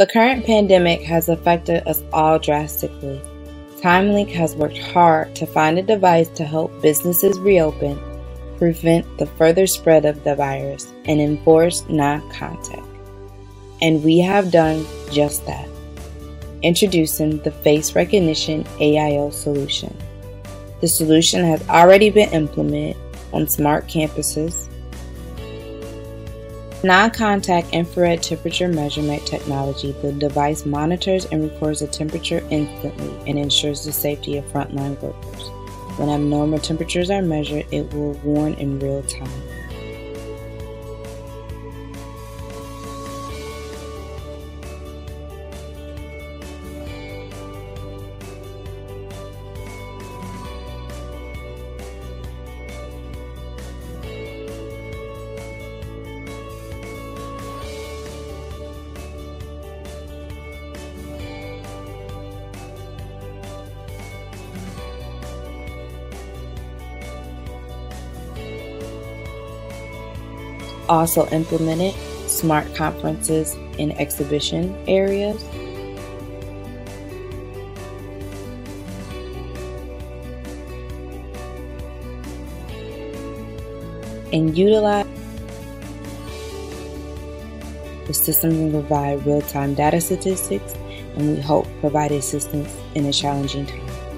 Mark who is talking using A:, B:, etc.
A: The current pandemic has affected us all drastically. TimeLink has worked hard to find a device to help businesses reopen, prevent the further spread of the virus, and enforce non contact. And we have done just that. Introducing the Face Recognition AIO solution. The solution has already been implemented on smart campuses, Non-contact infrared temperature measurement technology, the device monitors and records the temperature instantly and ensures the safety of frontline workers. When abnormal temperatures are measured, it will warn in real time. Also implemented smart conferences in exhibition areas. And utilize the system can provide real-time data statistics and we hope provide assistance in a challenging time.